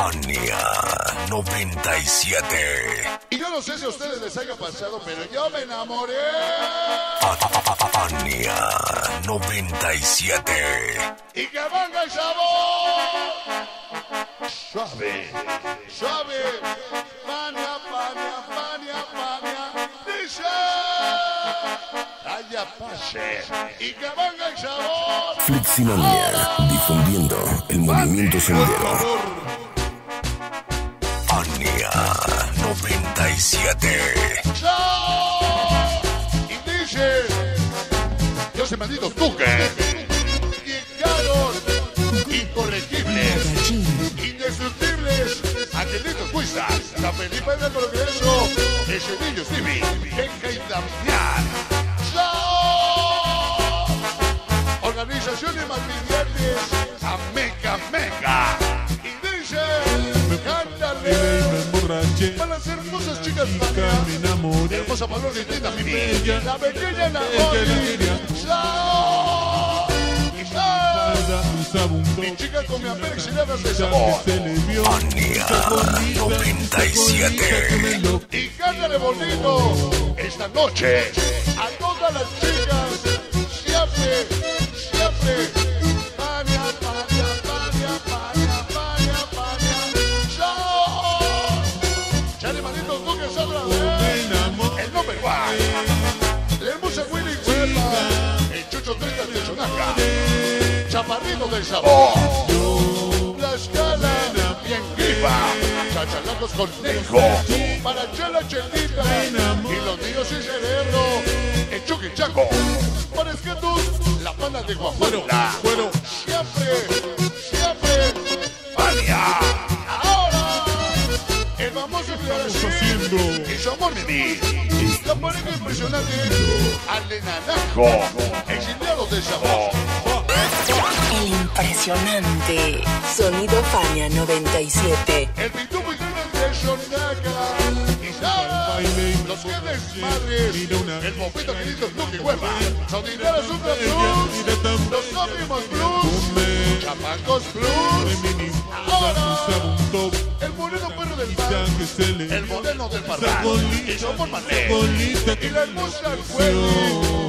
Ania 97. Y yo no sé si a ustedes les haya pasado, pero yo me enamoré. Ania 97. Y que venga el sabor. Suave, suave. Pania, pania, pania, pania. Dice. Haya pase. Y que venga el sabor. Fliximania, difundiendo el movimiento sendero. Ania 97. ¡Chao! Y dice. Dios maldito Tuque. Llegaron chicas me enamoré. Hermosa Pablo y linda Mimi. Ella- La pequeña. ¡Chao! Mi chica con mi amor exiliadas de sabor. Ania 97. Y cántale bonito esta noche a todas las chicas. Siempre, siempre. Chaparrito del sabor. La escala bien viva. Chachalacos con Nejo. Para Chela Chelita. Y los niños y cerebro. El Chucky Chaco. Para Esquetus. La panda de Guajuela. Bueno, Siempre, siempre. Pania. Ahora. El famoso haciendo. y su amor Mimi. La pareja impresionante al enanajo, exiliados del sabor. El impresionante sonido Fania 97. El pitupo y de Sara, los que desmadres. El mofito querido Luke Hueva. Saudinera Super Plus. Los óptimos Plus. Chapacos Plus. Ahora. El moreno perro del bar. El moreno del parral. Y somos Marlene. Y la hermosa Cueli.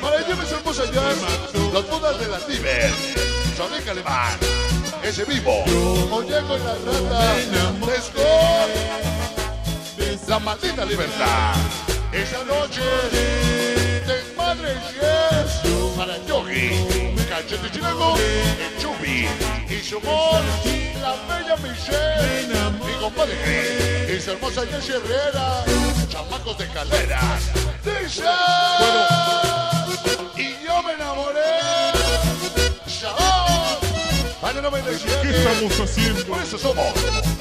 Para ella es hermosa Yami. Los bodas de la Tiber. Sonica Alemán. Ese vivo. Oyeco y la rata. Lescott. La maldita libertad. Esa noche. Desmadre yes. Para Yogi. Cachete Chilango. El Chubi. Y su amor. La bella Michelle. Mi compadre Y su hermosa Jessie Herrera. Chamacos de calderas. Dice. Y yo me enamoré. Shabbat. Año 97. ¿Qué estamos haciendo? Por eso somos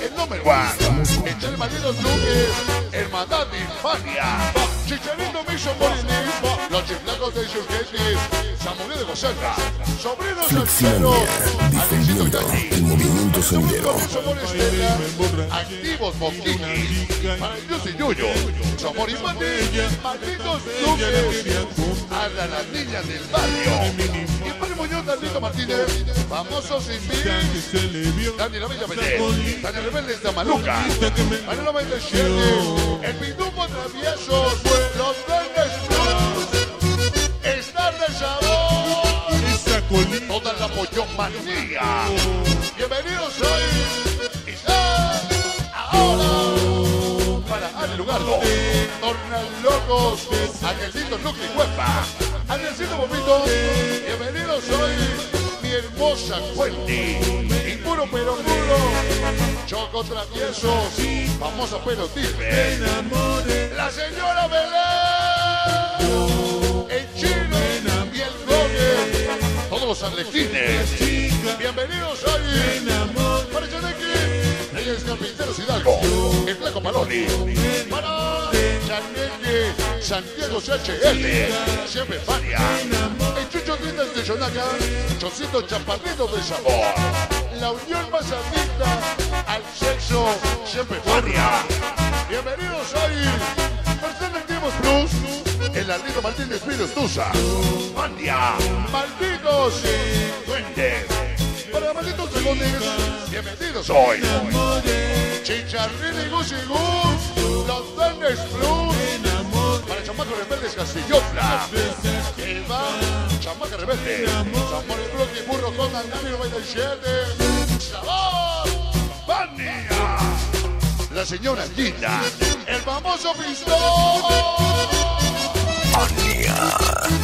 el número one. Entre malditos Luques, Hermandad de Infania, Chicharito Mission Morini, los chiflacos de Insurgentes, Samuel de Sobrinos difundiendo el movimiento sendero. Activos Moquini, para y Yuyo, Somos y malditos Luques, a la, las niñas del barrio, y para Muñoz, Nandito Martínez, famosos le vio. Dani la Bella Belén, Dani Rebeldes de Maluca, Manolo 97, el Pitufo Traviesos, los Verdes Pollón Manía. Bienvenidos hoy, ahora, para Ale Lugardo, Tornan Locos, Angelito Luque Huepa, Angelcito Bobito, bienvenidos hoy, mi hermosa Wendy, impuro pero puro, Choco Traviesos, famoso pero tigre, la señora Belén, arlequines, bienvenidos hoy, para Chaneque, Reyes Carpinteros Hidalgo, el Flaco Maloni, para Chaneque, Santiago CHL, siempre Fania, el Chucho Lindas de Chonaca, Chocito Chaparrito de Sabor, la unión más adicta al sexo, siempre Fania. Bienvenidos hoy, Activos Plus, El Ardito Martínez Piros Tusa. Mandia. Malditos. Duendes. Para malditos segundos. Bienvenidos hoy. Chicharrín y Gucci Gus. Los Duendes Plus. Para Chamaco Rebeldes Castillotla. Eva. Chamaca Rebelde. Zamora y Bloque y Burro con Andamio 97. Sabor. Bania. La señora Gina. El famoso pistón. Mania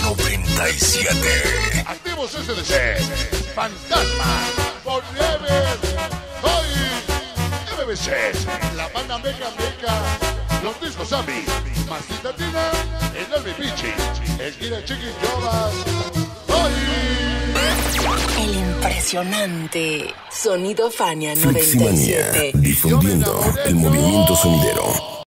97. Activos SDC, Fantasma, Forever, Hoy, MBC, La Banda Meca Meca, Los Discos Ami, Masita Tina, El Albi Pichi, El Kira Chiqui Jovas, Hoy, El impresionante Sonido Fania Fleximania, 97. difundiendo el movimiento sonidero.